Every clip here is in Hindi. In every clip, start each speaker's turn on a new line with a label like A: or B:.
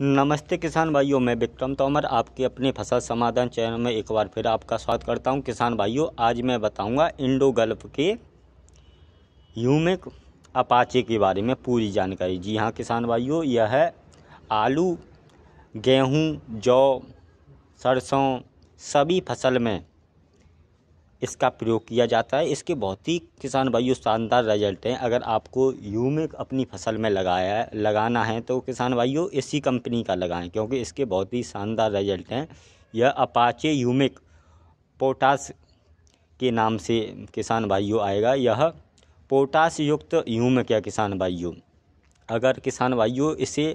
A: नमस्ते किसान भाइयों, मैं विक्रम तोमर आपके अपने फ़सल समाधान चैनल में एक बार फिर आपका स्वागत करता हूँ। किसान भाइयों, आज मैं बताऊँगा इंडो गल्फ के ह्यूमिक अपाचे के बारे में पूरी जानकारी। जी हाँ किसान भाइयों, यह है आलू, गेहूँ, जौ, सरसों, सभी फ़सल में इसका प्रयोग किया जाता है। इसके बहुत ही किसान भाइयों, शानदार रिज़ल्ट हैं। अगर आपको यूमिक अपनी फ़सल में लगाया है लगाना है तो किसान भाइयों, इसी कंपनी का लगाएँ, क्योंकि इसके बहुत ही शानदार रिज़ल्ट हैं। यह अपाचे यूमिक पोटास के नाम से किसान भाइयों आएगा। यह पोटास युक्त यूमिक है किसान भाइयों। अगर किसान भाइयों इसे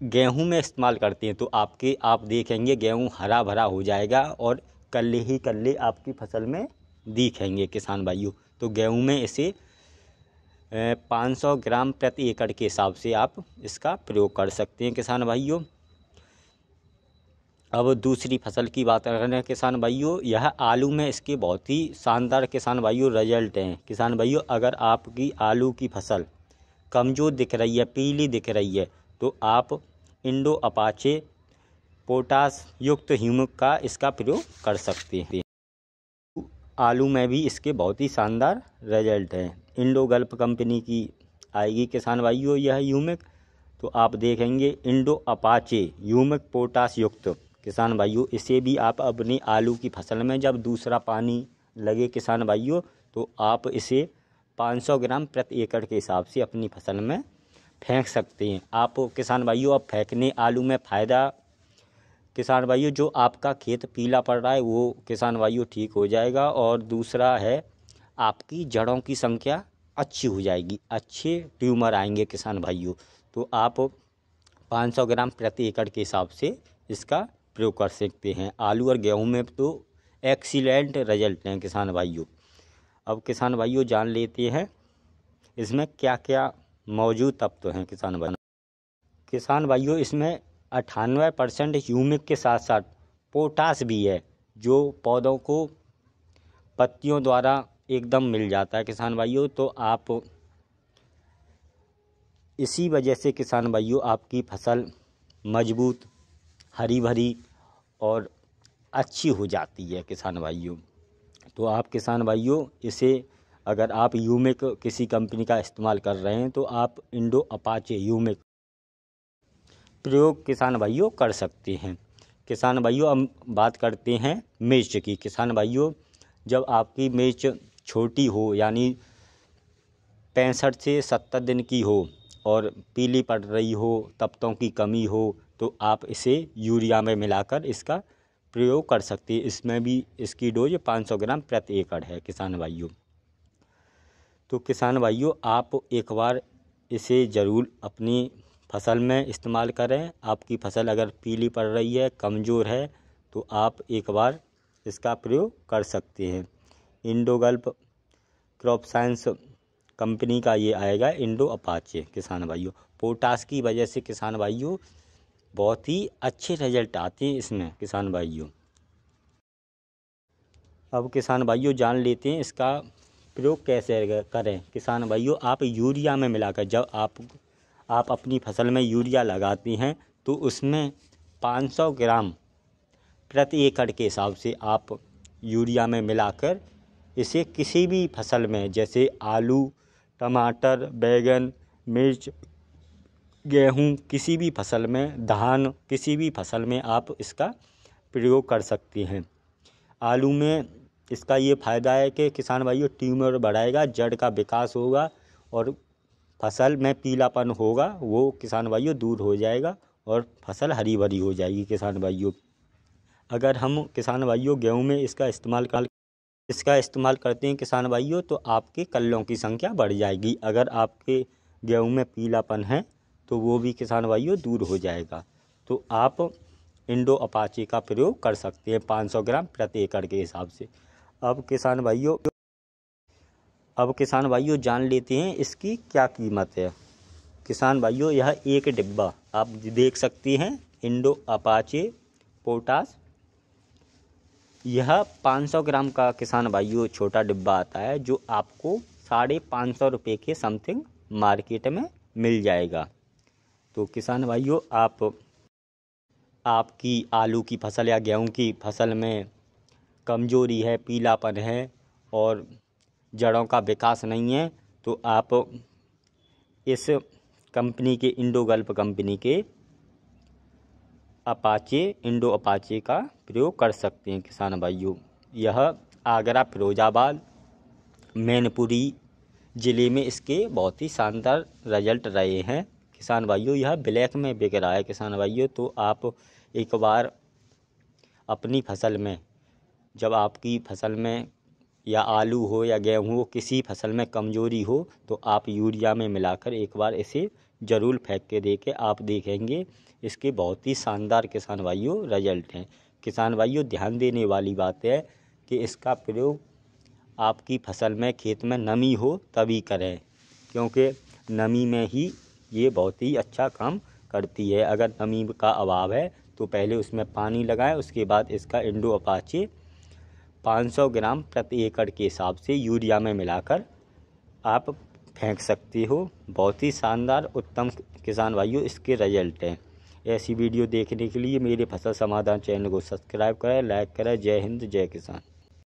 A: गेहूँ में इस्तेमाल करते हैं तो आपके, आप देखेंगे, गेहूँ हरा भरा हो जाएगा और कल्ले ही कल्ले आपकी फ़सल में दिखेंगे, किसान भाइयों। तो गेहूँ में इसे 500 ग्राम प्रति एकड़ के हिसाब से आप इसका प्रयोग कर सकते हैं, किसान भाइयों। अब दूसरी फ़सल की बात कर रहे हैं, किसान भाइयों। यह आलू में इसके बहुत ही शानदार, किसान भाइयों रिज़ल्ट हैं। किसान भाइयों, अगर आपकी आलू की फ़सल कमज़ोर दिख रही है, पीली दिख रही है तो आप इंडो अपाचे पोटास युक्त ह्यूमक का इसका प्रयोग कर सकते हैं। आलू में भी इसके बहुत ही शानदार रिज़ल्ट हैं। इंडो गल्प कंपनी की आएगी किसान भाइयों, यह ह्यूमिक। तो आप देखेंगे इंडो अपाचे ह्यूमिक पोटास युक्त। किसान भाइयों, इसे भी आप अपनी आलू की फ़सल में जब दूसरा पानी लगे किसान भाइयों तो आप इसे 500 ग्राम प्रति एकड़ के हिसाब से अपनी फ़सल में फेंक सकते हैं। आप किसान भाइयों अब फेंकने आलू में फ़ायदा किसान भाइयों, जो आपका खेत पीला पड़ रहा है, वो किसान भाइयों, ठीक हो जाएगा। और दूसरा है, आपकी जड़ों की संख्या अच्छी हो जाएगी। अच्छे ट्यूमर आएँगे किसान भाइयों। तो आप 500 ग्राम प्रति एकड़ के हिसाब से इसका प्रयोग कर सकते हैं। आलू और गेहूँ में तो एक्सीलेंट रिज़ल्ट हैं किसान भाइयों। अब किसान भाइयों, जान लेते हैं, इसमें क्या क्या मौजूद तत्व हैं किसान भाई किसान भाइयों, इसमें अठानवे परसेंट ह्यूमिक के साथ साथ पोटास भी है, जो पौधों को पत्तियों द्वारा एकदम मिल जाता है। किसान भाइयों तो आप इसी वजह से किसान भाइयों, आपकी फ़सल मज़बूत हरी भरी और अच्छी हो जाती है किसान भाइयों। तो आप किसान भाइयों, इसे अगर आप यूमिक किसी कंपनी का इस्तेमाल कर रहे हैं तो आप इंडो अपाचे यूमिक प्रयोग किसान भाइयों कर सकते हैं। किसान भाइयों, हम बात करते हैं मिर्च की। किसान भाइयों, जब आपकी मिर्च छोटी हो, यानी पैंसठ से सत्तर दिन की हो और पीली पड़ रही हो, तप्तों की कमी हो तो आप इसे यूरिया में मिलाकर इसका प्रयोग कर सकते हैं। इसमें भी इसकी डोज 500 ग्राम प्रति एकड़ है किसान भाइयों। तो किसान भाइयों, आप एक बार इसे ज़रूर अपनी फ़सल में इस्तेमाल करें। आपकी फ़सल अगर पीली पड़ रही है, कमज़ोर है तो आप एक बार इसका प्रयोग कर सकते हैं। इंडोगल्प क्रॉप साइंस कंपनी का ये आएगा, इंडो अपाचे। किसान भाइयों, पोटास की वजह से किसान भाइयों, बहुत ही अच्छे रिज़ल्ट आते हैं इसमें, किसान भाइयों। अब किसान भाइयों जान लेते हैं इसका प्रयोग कैसे करें। किसान भाइयों, आप यूरिया में मिलाकर जब आप आप अपनी फ़सल में यूरिया लगाती हैं तो उसमें 500 ग्राम प्रति एकड़ के हिसाब से आप यूरिया में मिलाकर इसे किसी भी फ़सल में, जैसे आलू, टमाटर, बैगन, मिर्च, गेहूँ, किसी भी फ़सल में, धान, किसी भी फ़सल में आप इसका प्रयोग कर सकती हैं। आलू में इसका ये फ़ायदा है कि किसान भाइयों, ट्यूमर बढ़ाएगा, जड़ का विकास होगा और फ़सल में पीलापन होगा, वो किसान भाइयों दूर हो जाएगा और फ़सल हरी भरी हो जाएगी किसान भाइयों। अगर हम किसान भाइयों गेहूँ में इसका इस्तेमाल कर, इसका इस्तेमाल करते हैं किसान भाइयों तो आपके कल्लों की संख्या बढ़ जाएगी। अगर आपके गेहूँ में पीलापन है तो वो भी किसान भाइयों दूर हो जाएगा। तो आप इंडो अपाची का प्रयोग कर सकते हैं 500 ग्राम प्रति एकड़ के हिसाब से। अब किसान भाइयों अब किसान भाइयों जान लेते हैं इसकी क्या कीमत है। किसान भाइयों, यह एक डिब्बा आप देख सकते हैं, इंडो अपाचे पोटास। यह 500 ग्राम का किसान भाइयों छोटा डिब्बा आता है, जो आपको साढ़े पाँच सौ रुपये के समथिंग मार्केट में मिल जाएगा। तो किसान भाइयों, आप, आपकी आलू की फ़सल या गेहूँ की फ़सल में कमज़ोरी है, पीलापन है और जड़ों का विकास नहीं है तो आप इस कंपनी के इंडो गल्प कंपनी के अपाचे, इंडो अपाचे का प्रयोग कर सकते हैं किसान भाइयों। यह आगरा, फिरोजाबाद, मैनपुरी ज़िले में इसके बहुत ही शानदार रिज़ल्ट रहे हैं। किसान भाइयों, यह ब्लैक में बिक रहा है किसान भाइयों तो आप एक बार अपनी फ़सल में, जब आपकी फ़सल में या आलू हो या गेहूँ हो, किसी फ़सल में कमज़ोरी हो तो आप यूरिया में मिलाकर एक बार इसे ज़रूर फेंक के देखें। आप देखेंगे इसके बहुत ही शानदार किसान भाइयों रिज़ल्ट हैं। किसान भाइयों, ध्यान देने वाली बात है कि इसका प्रयोग आपकी फ़सल में खेत में नमी हो तभी करें, क्योंकि नमी में ही ये बहुत ही अच्छा काम करती है। अगर नमी का अभाव है तो पहले उसमें पानी लगाएँ, उसके बाद इसका इंडो अपाचे 500 ग्राम प्रति एकड़ के हिसाब से यूरिया में मिलाकर आप फेंक सकते हो। बहुत ही शानदार, उत्तम किसान भाइयों, इसके रिज़ल्ट हैं। ऐसी वीडियो देखने के लिए मेरे फ़सल समाधान चैनल को सब्सक्राइब करें लाइक करें। जय हिंद, जय किसान।